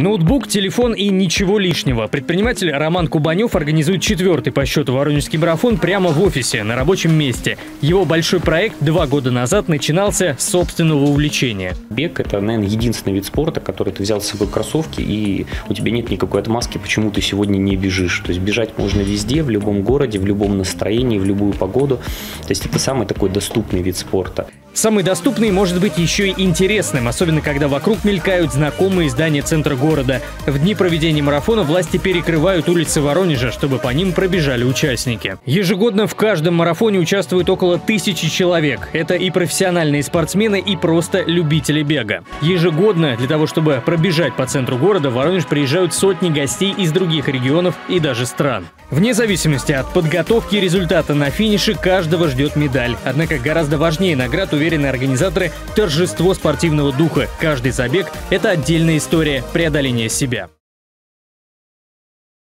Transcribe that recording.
Ноутбук, телефон и ничего лишнего. Предприниматель Роман Кубанев организует четвертый по счету Воронежский марафон прямо в офисе, на рабочем месте. Его большой проект два года назад начинался с собственного увлечения. Бег – это, наверное, единственный вид спорта, который ты взял с собой кроссовки, и у тебя нет никакой отмазки, почему ты сегодня не бежишь. То есть бежать можно везде, в любом городе, в любом настроении, в любую погоду. То есть это самый такой доступный вид спорта. Самый доступный может быть еще и интересным, особенно когда вокруг мелькают знакомые здания центра города. В дни проведения марафона власти перекрывают улицы Воронежа, чтобы по ним пробежали участники. Ежегодно в каждом марафоне участвует около тысячи человек. Это и профессиональные спортсмены, и просто любители бега. Ежегодно для того, чтобы пробежать по центру города, в Воронеж приезжают сотни гостей из других регионов и даже стран. Вне зависимости от подготовки и результата на финише каждого ждет медаль. Однако гораздо важнее наград уверены организаторы торжество спортивного духа. Каждый забег – это отдельная история преодоления себя.